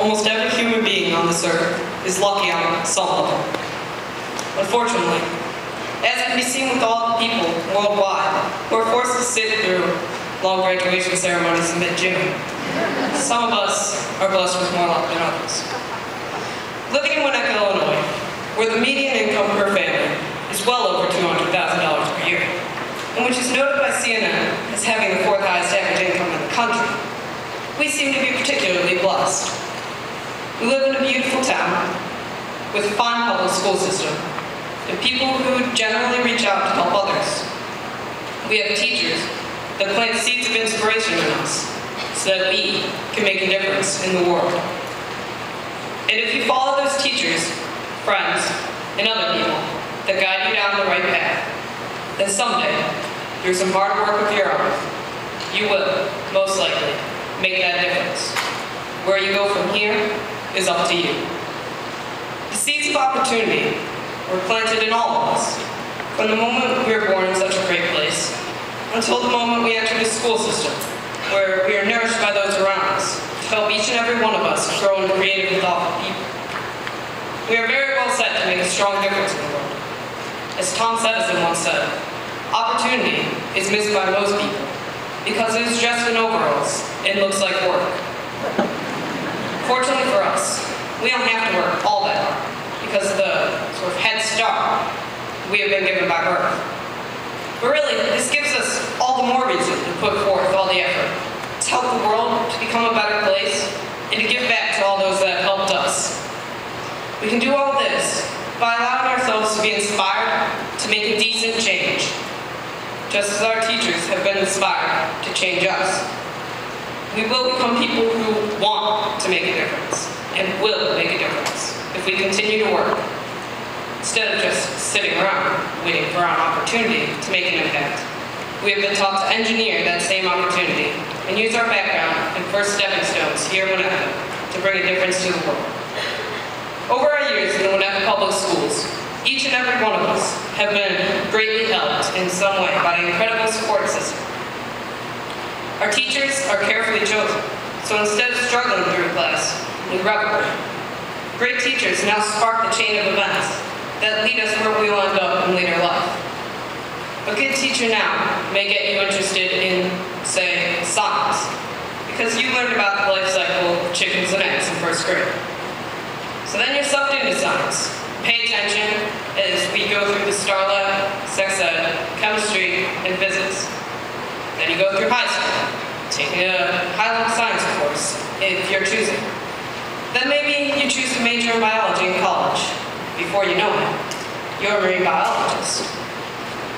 almost every human being on this earth is lucky on some level. Unfortunately, as can be seen with all the people worldwide who are forced to sit through long graduation ceremonies in mid-June, some of us are blessed with more luck than others. Living in Winnetka, Illinois, where the median income per family is well over $200,000 per year, and which is noted by CNN as having the fourth highest average income in the country, we seem to be particularly blessed. We live in a beautiful town with a fine public school system and people who generally reach out to help others. We have teachers that plant seeds of inspiration in us so that we can make a difference in the world. And if you follow those teachers, friends, and other people that guide you down the right path, then someday, through some hard work of your own, you will, most likely, make that difference. Where you go from here is up to you. The seeds of opportunity were planted in all of us, from the moment we were born in such a great place, until the moment we entered the school system, where we are nourished by those around us, to help each and every one of us grow into creative and thoughtful people. We are very well set to make a strong difference in the world. As Thomas Edison once said, opportunity is missed by most people because it is dressed in overalls and looks like work. Fortunately for us, we don't have to work all that hard because of the sort of head start we have been given by birth. But really, this gives us all the more reason to put forth all the effort to help the world to become a better place and to give back to all those that have helped us. We can do all this by allowing ourselves to be inspired to make a decent change, just as our teachers have been inspired to change us. We will become people who want to make a difference and will make a difference if we continue to work instead of just sitting around waiting for an opportunity to make an impact. We have been taught to engineer that same opportunity and use our background and first stepping stones here in Winnetka to bring a difference to the world. Over our years in the Winnetka Public Schools, each and every one of us have been greatly helped in some way by an incredible support system. Our teachers are carefully chosen, so instead of struggling through class, we revel. Great teachers now spark the chain of events that lead us where we will end up in later life. A good teacher now may get you interested in, say, science, because you learned about the life cycle of chickens and eggs in first grade. So then you're sucked into science. Pay attention as we go through the STAR Lab, sex ed, chemistry, and physics. Then you go through high school, taking a high-level science if you're choosing. Then maybe you choose to major in biology in college. Before you know it, you're a marine biologist.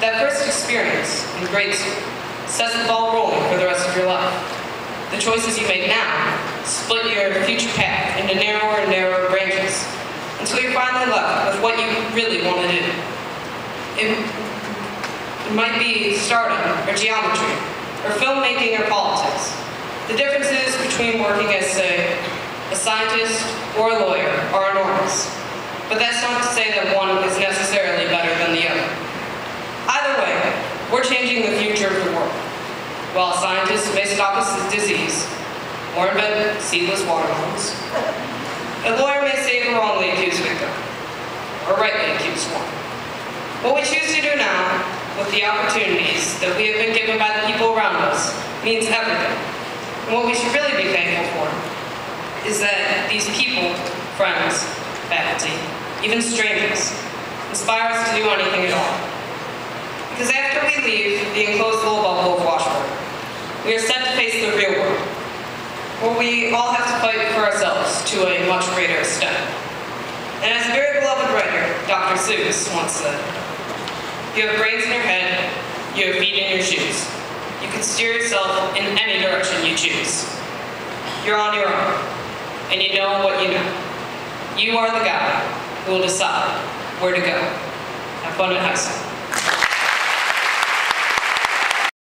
That first experience in grade school sets the ball rolling for the rest of your life. The choices you make now split your future path into narrower and narrower branches until you're finally left with what you really want to do. It, it might be starting or geometry or filmmaking or politics. The differences between working as, say, a scientist or a lawyer are enormous. But that's not to say that one is necessarily better than the other. Either way, we're changing the future of the world. While scientists may stop a disease, or invent seedless watermelons, a lawyer may save a wrongly accused victim, or rightly accused one. What we choose to do now, with the opportunities that we have been given by the people around us, means everything. And what we should really be thankful for is that these people, friends, faculty, even strangers, inspire us to do anything at all. Because after we leave the enclosed little bubble of Washburne, we are set to face the real world, where we all have to fight for ourselves to a much greater extent. And as a very beloved writer, Dr. Seuss, once said, you have brains in your head, you have feet in your shoes. You can steer yourself in any direction you choose. You're on your own, and you know what you know. You are the guy who will decide where to go. Have fun at high school.